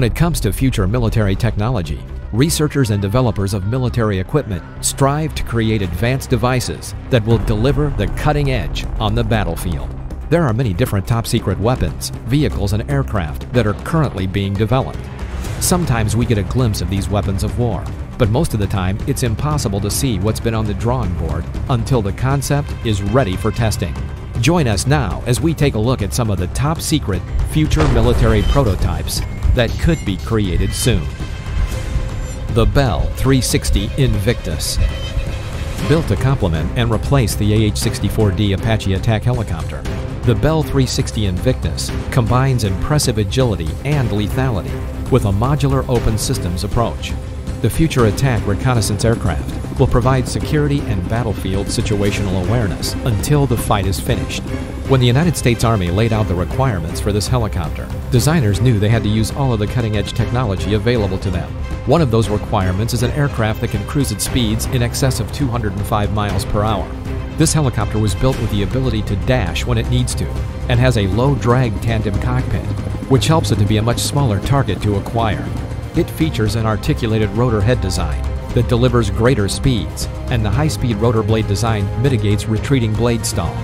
When it comes to future military technology, researchers and developers of military equipment strive to create advanced devices that will deliver the cutting edge on the battlefield. There are many different top secret weapons, vehicles, and aircraft that are currently being developed. Sometimes we get a glimpse of these weapons of war, but most of the time it's impossible to see what's been on the drawing board until the concept is ready for testing. Join us now as we take a look at some of the top secret future military prototypes that could be created soon. The Bell 360 Invictus Built to complement and replace the AH-64D Apache attack helicopter, the Bell 360 Invictus combines impressive agility and lethality with a modular open systems approach. The Future Attack Reconnaissance Aircraft will provide security and battlefield situational awareness until the fight is finished. When the United States Army laid out the requirements for this helicopter, designers knew they had to use all of the cutting-edge technology available to them. One of those requirements is an aircraft that can cruise at speeds in excess of 205 miles per hour. This helicopter was built with the ability to dash when it needs to and has a low drag tandem cockpit, which helps it to be a much smaller target to acquire. It features an articulated rotor head design that delivers greater speeds, and the high-speed rotor blade design mitigates retreating blade stall.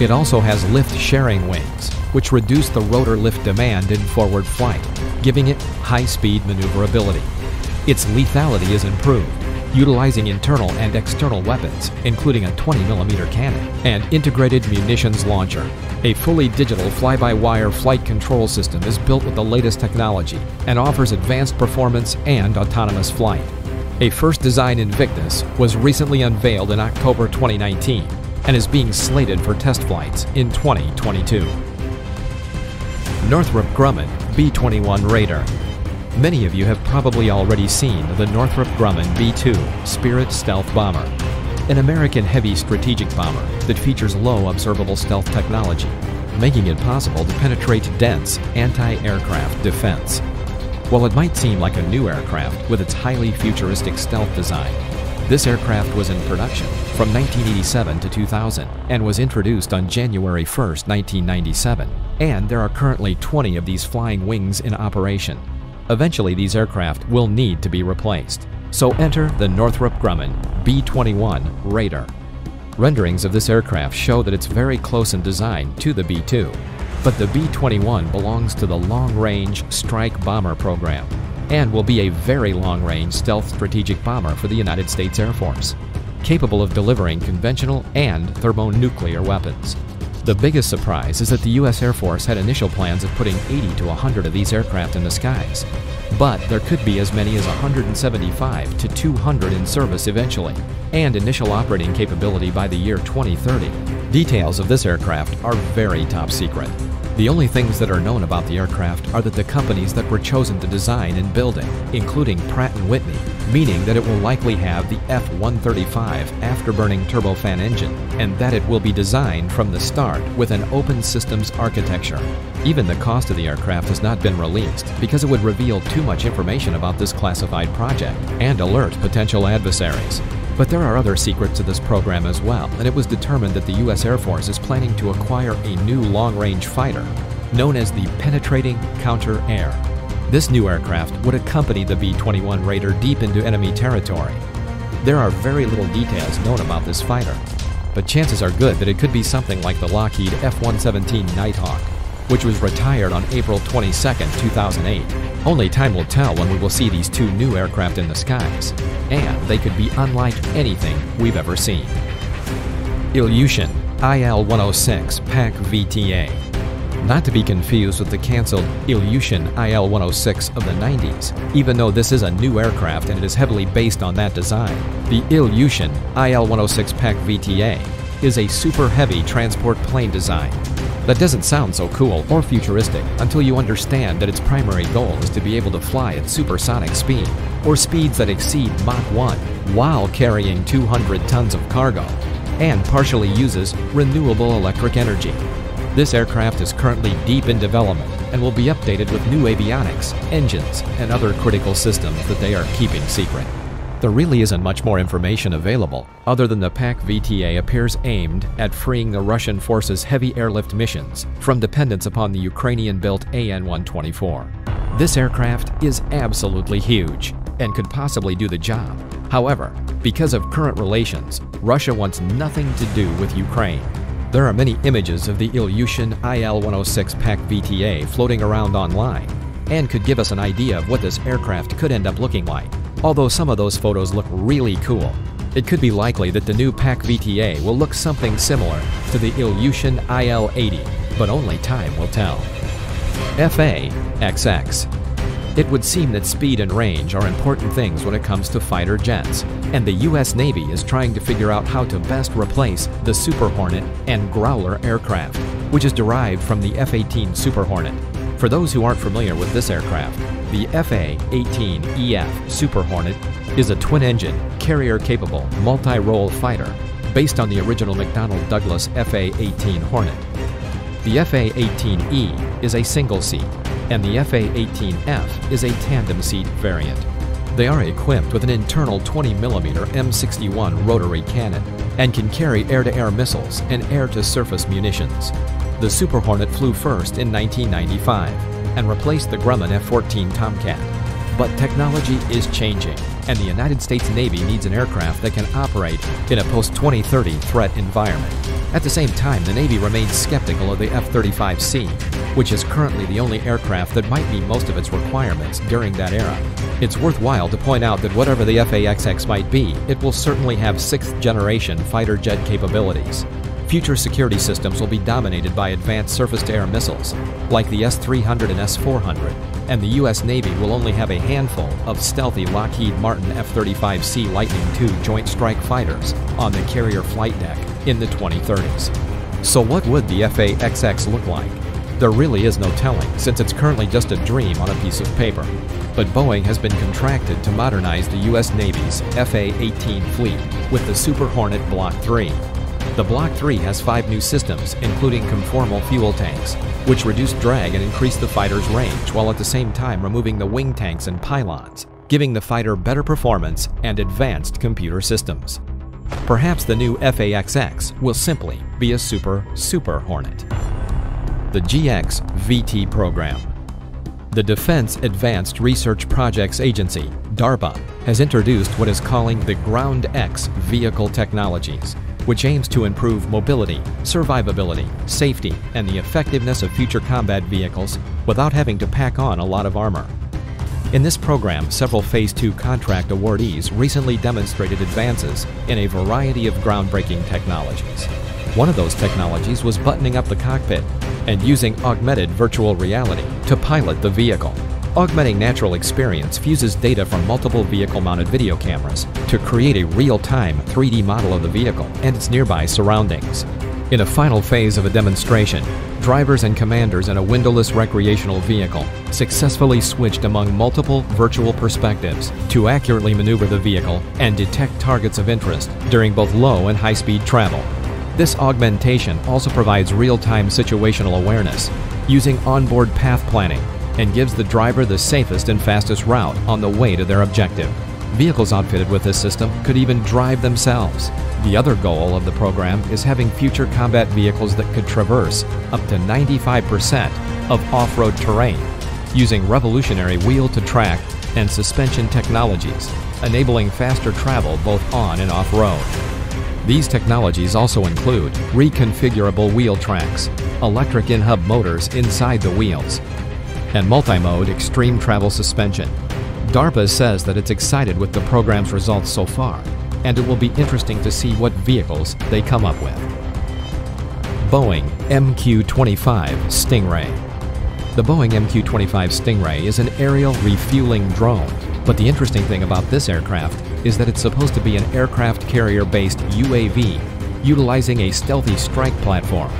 It also has lift sharing wings, which reduce the rotor lift demand in forward flight, giving it high-speed maneuverability. Its lethality is improved, utilizing internal and external weapons, including a 20mm cannon and integrated munitions launcher. A fully digital fly-by-wire flight control system is built with the latest technology and offers advanced performance and autonomous flight. A first design Invictus was recently unveiled in October 2019 and is being slated for test flights in 2022. Northrop Grumman B-21 Raider Many of you have probably already seen the Northrop Grumman B-2 Spirit Stealth Bomber, an American heavy strategic bomber that features low observable stealth technology, making it possible to penetrate dense anti-aircraft defense. While it might seem like a new aircraft with its highly futuristic stealth design, this aircraft was in production from 1987 to 2000 and was introduced on January 1, 1997, and there are currently 20 of these flying wings in operation. Eventually, these aircraft will need to be replaced. So enter the Northrop Grumman B-21 Raider. Renderings of this aircraft show that it's very close in design to the B-2, but the B-21 belongs to the Long Range Strike Bomber program and will be a very long-range stealth strategic bomber for the United States Air Force, capable of delivering conventional and thermonuclear weapons. The biggest surprise is that the U.S. Air Force had initial plans of putting 80 to 100 of these aircraft in the skies, but there could be as many as 175 to 200 in service eventually, and initial operating capability by the year 2030. Details of this aircraft are very top secret. The only things that are known about the aircraft are that the companies that were chosen to design and build it, including Pratt & Whitney, meaning that it will likely have the F-135 afterburning turbofan engine, and that it will be designed from the start with an open systems architecture. Even the cost of the aircraft has not been released because it would reveal too much information about this classified project and alert potential adversaries. But there are other secrets to this program as well, and it was determined that the U.S. Air Force is planning to acquire a new long-range fighter, known as the Penetrating Counter-Air. This new aircraft would accompany the B-21 Raider deep into enemy territory. There are very little details known about this fighter, but chances are good that it could be something like the Lockheed F-117 Nighthawk, which was retired on April 22, 2008. Only time will tell when we will see these two new aircraft in the skies, and they could be unlike anything we've ever seen. Ilyushin IL-106 PAK VTA not to be confused with the cancelled Ilyushin IL-106 of the 90s, even though this is a new aircraft and it is heavily based on that design. The Ilyushin IL-106 PAK VTA is a super heavy transport plane design that doesn't sound so cool or futuristic until you understand that its primary goal is to be able to fly at supersonic speed, or speeds that exceed Mach 1, while carrying 200 tons of cargo, and partially uses renewable electric energy. This aircraft is currently deep in development and will be updated with new avionics, engines, and other critical systems that they are keeping secret. There really isn't much more information available, other than the PAK VTA appears aimed at freeing the Russian forces' heavy airlift missions from dependence upon the Ukrainian-built AN-124. This aircraft is absolutely huge and could possibly do the job. However, because of current relations, Russia wants nothing to do with Ukraine. There are many images of the Ilyushin IL-106 PAK VTA floating around online and could give us an idea of what this aircraft could end up looking like. Although some of those photos look really cool, it could be likely that the new PAK VTA will look something similar to the Ilyushin IL-80, but only time will tell. FA-XX it would seem that speed and range are important things when it comes to fighter jets, and the U.S. Navy is trying to figure out how to best replace the Super Hornet and Growler aircraft, which is derived from the F-18 Super Hornet. For those who aren't familiar with this aircraft, the FA-18EF Super Hornet is a twin-engine, carrier-capable, multi-role fighter based on the original McDonnell Douglas FA-18 Hornet. The FA-18E is a single-seat, and the FA-18F is a tandem seat variant. They are equipped with an internal 20mm M61 rotary cannon and can carry air-to-air -air missiles and air-to-surface munitions. The Super Hornet flew first in 1995 and replaced the Grumman F-14 Tomcat. But technology is changing, and the United States Navy needs an aircraft that can operate in a post-2030 threat environment. At the same time, the Navy remains skeptical of the F-35C, which is currently the only aircraft that might meet most of its requirements during that era. It's worthwhile to point out that whatever the FA-XX might be, it will certainly have sixth-generation fighter jet capabilities. Future security systems will be dominated by advanced surface-to-air missiles, like the S-300 and S-400, and the U.S. Navy will only have a handful of stealthy Lockheed Martin F-35C Lightning II Joint Strike Fighters on the carrier flight deck in the 2030s. So what would the FA-XX look like? There really is no telling, since it's currently just a dream on a piece of paper. But Boeing has been contracted to modernize the U.S. Navy's FA-18 fleet with the Super Hornet Block 3. The Block 3 has five new systems, including conformal fuel tanks, which reduce drag and increase the fighter's range while at the same time removing the wing tanks and pylons, giving the fighter better performance and advanced computer systems. Perhaps the new FA-XX will simply be a Super Super Hornet the GX VT program. The Defense Advanced Research Projects Agency, DARPA, has introduced what is calling the Ground X vehicle technologies, which aims to improve mobility, survivability, safety, and the effectiveness of future combat vehicles without having to pack on a lot of armor. In this program, several Phase 2 contract awardees recently demonstrated advances in a variety of groundbreaking technologies. One of those technologies was buttoning up the cockpit and using augmented virtual reality to pilot the vehicle. Augmenting Natural Experience fuses data from multiple vehicle-mounted video cameras to create a real-time 3D model of the vehicle and its nearby surroundings. In a final phase of a demonstration, drivers and commanders in a windowless recreational vehicle successfully switched among multiple virtual perspectives to accurately maneuver the vehicle and detect targets of interest during both low and high-speed travel. This augmentation also provides real-time situational awareness using onboard path planning and gives the driver the safest and fastest route on the way to their objective. Vehicles outfitted with this system could even drive themselves. The other goal of the program is having future combat vehicles that could traverse up to 95% of off-road terrain using revolutionary wheel-to-track and suspension technologies, enabling faster travel both on and off-road. These technologies also include reconfigurable wheel tracks, electric in-hub motors inside the wheels, and multi-mode extreme travel suspension. DARPA says that it's excited with the program's results so far, and it will be interesting to see what vehicles they come up with. Boeing MQ-25 Stingray The Boeing MQ-25 Stingray is an aerial refueling drone, but the interesting thing about this aircraft is that it's supposed to be an aircraft carrier-based UAV, utilizing a stealthy strike platform.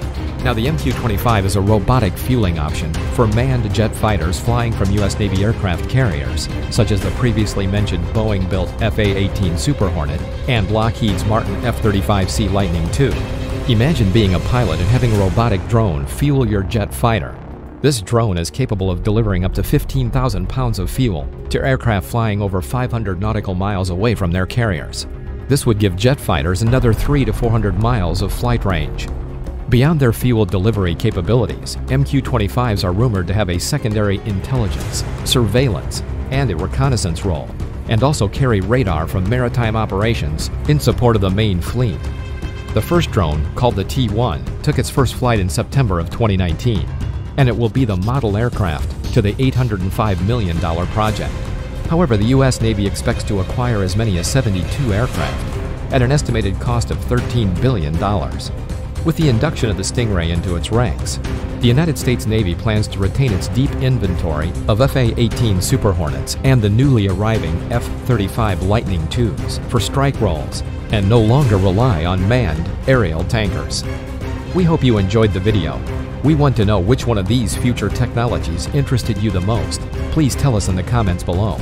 Now the MQ-25 is a robotic fueling option for manned jet fighters flying from U.S. Navy aircraft carriers, such as the previously mentioned Boeing-built FA-18 Super Hornet and Lockheed's Martin F-35C Lightning II. Imagine being a pilot and having a robotic drone fuel your jet fighter. This drone is capable of delivering up to 15,000 pounds of fuel to aircraft flying over 500 nautical miles away from their carriers. This would give jet fighters another 3 to 400 miles of flight range. Beyond their fuel delivery capabilities, MQ-25s are rumored to have a secondary intelligence, surveillance, and a reconnaissance role, and also carry radar from maritime operations in support of the main fleet. The first drone, called the T-1, took its first flight in September of 2019, and it will be the model aircraft to the $805 million project. However, the U.S. Navy expects to acquire as many as 72 aircraft at an estimated cost of $13 billion. With the induction of the Stingray into its ranks, the United States Navy plans to retain its deep inventory of FA-18 Super Hornets and the newly arriving F-35 Lightning IIs for strike roles and no longer rely on manned aerial tankers. We hope you enjoyed the video. We want to know which one of these future technologies interested you the most. Please tell us in the comments below.